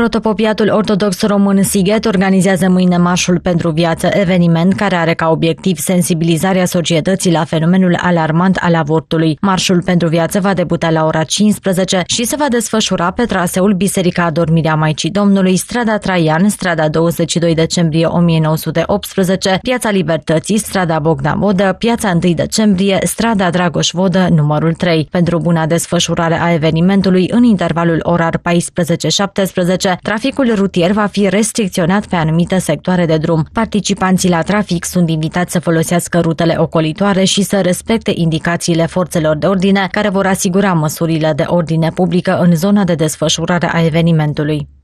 Protopopiatul ortodox român Sighet organizează mâine Marșul pentru Viață, eveniment care are ca obiectiv sensibilizarea societății la fenomenul alarmant al avortului. Marșul pentru Viață va debuta la ora 15 și se va desfășura pe traseul Biserica Adormirea Maicii Domnului, strada Traian, strada 22 decembrie 1918, Piața Libertății, strada Bogdan Vodă, Piața 1 decembrie, strada Dragoș Vodă, numărul 3. Pentru buna desfășurare a evenimentului, în intervalul orar 14-17, traficul rutier va fi restricționat pe anumite sectoare de drum. Participanții la trafic sunt invitați să folosească rutele ocolitoare și să respecte indicațiile forțelor de ordine care vor asigura măsurile de ordine publică în zona de desfășurare a evenimentului.